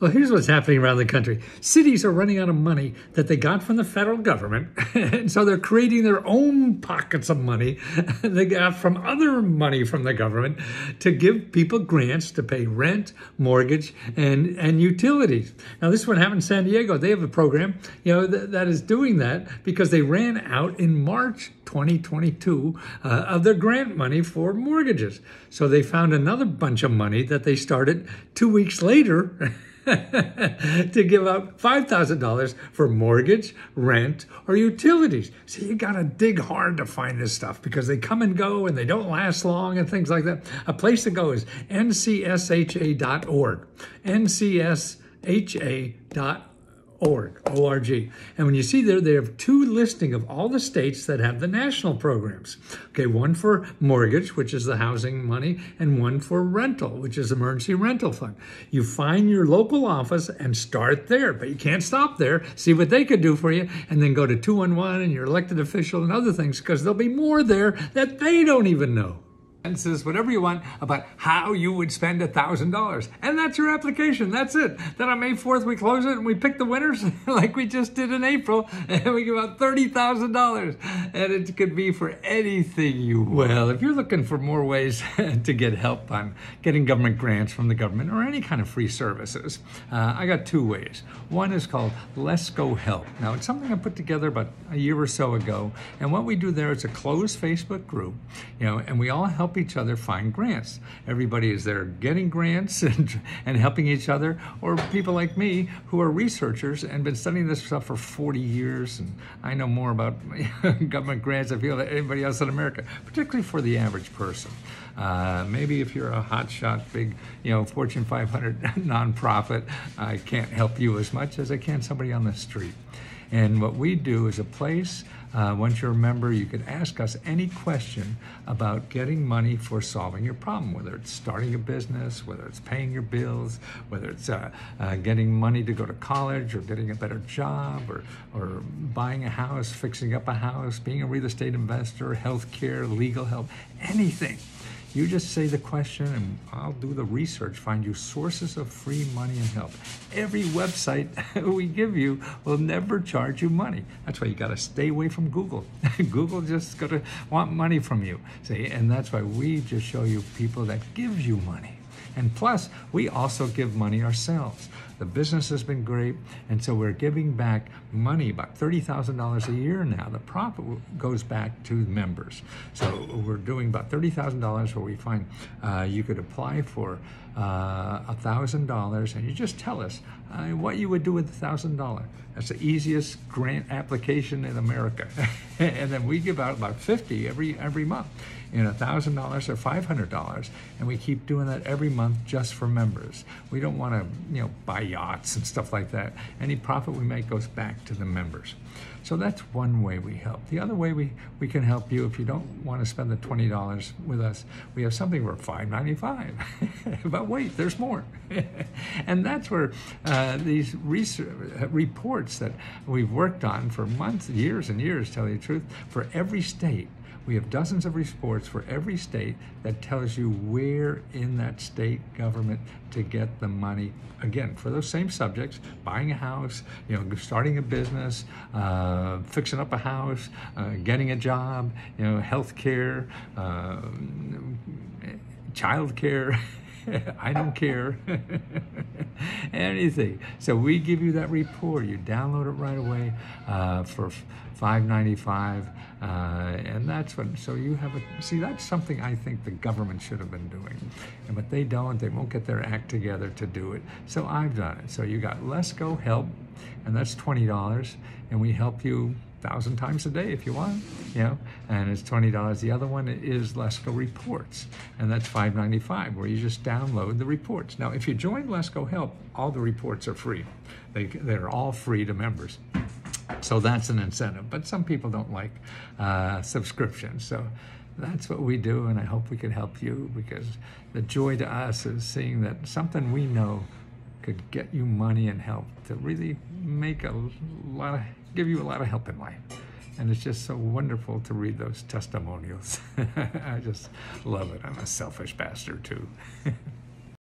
Well, here's what's happening around the country. Cities are running out of money that they got from the federal government, and so they're creating their own pockets of money they got from other money from the government to give people grants to pay rent, mortgage, and, and utilities. Now, this is what happened in San Diego. They have a program, you know, th- that is doing that because they ran out in March 2022 uh, of their grant money for mortgages. So they found another bunch of money that they started two weeks later. to give out $5,000 for mortgage, rent, or utilities. So you got to dig hard to find this stuff because they come and go and they don't last long and things like that. A place to go is ncsha.org. ncsha.org org, O-R-G. And when you see there, they have two listing of all the states that have the national programs. Okay, one for mortgage, which is the housing money, and one for rental, which is emergency rental fund. You find your local office and start there, but you can't stop there. See what they could do for you, and then go to 211 and your elected official and other things, because there'll be more there that they don't even know whatever you want about how you would spend a thousand dollars. And that's your application. That's it. Then on may 4th we close it and we pick the winners like we just did in april and we give out $30000 and it could be for anything you want. well if you're looking for more ways to get help on getting government grants from the government or any kind of free services uh, i got two ways. One is called LeskoHelp. Now it's something i put together about a year or so ago. And what we do there is a closed facebook group you know and we all help help each other find grants. Everybody is there getting grants and, and helping each other, or people like me who are researchers and been studying this stuff for 40 years. And I know more about government grants, I feel, than anybody else in America, particularly for the average person. Uh, maybe if you're a hotshot, big, you know, Fortune 500 nonprofit, I can't help you as much as I can somebody on the street. And what we do is a place, uh, once you're a member, you can ask us any question about getting money for solving your problem, whether it's starting a business, whether it's paying your bills, whether it's uh, uh, getting money to go to college or getting a better job or, or buying a house, fixing up a house, being a real estate investor, health care, legal help, anything. You just say the question and I'll do the research, find you sources of free money and help. Every website we give you will never charge you money. That's why you got to stay away from Google. Google just got to want money from you. See, and that's why we just show you people that give you money. And plus, we also give money ourselves. The business has been great, and so we're giving back money, about $30,000 a year now. The profit goes back to members. So we're doing about $30,000 where we find uh, you could apply for uh, $1,000 and you just tell us uh, what you would do with $1,000. That's the easiest grant application in America. and then we give out about 50 every every month in $1,000 or $500 and we keep doing that every month just for members. We don't want to, you know, buy yachts and stuff like that. Any profit we make goes back to the members. So that's one way we help. The other way we, we can help you if you don't want to spend the $20 with us, we have something for $5.95. but wait, there's more. and that's where uh, these reports that we've worked on for months, years and years, tell you the truth, for every state we have dozens of reports for every state that tells you where in that state government to get the money. Again, for those same subjects, buying a house, you know, starting a business, uh, fixing up a house, uh, getting a job, you know, health care, uh, child care. I don't care. Anything. So we give you that report. You download it right away uh, for five ninety five, uh, and that's what. So you have a see. That's something I think the government should have been doing, and but they don't. They won't get their act together to do it. So I've done it. So you got LeskoHelp, and that's twenty dollars, and we help you thousand times a day if you want, you know, and it's twenty dollars. The other one is Let's Reports, and that's five ninety five, where you just download the reports. Now, if you join Let's Help, all the reports are free. They they're all free to members. So that's an incentive. But some people don't like uh, subscriptions. So that's what we do, and I hope we can help you because the joy to us is seeing that something we know could get you money and help to really make a lot of give you a lot of help in life. And it's just so wonderful to read those testimonials. I just love it. I'm a selfish bastard too.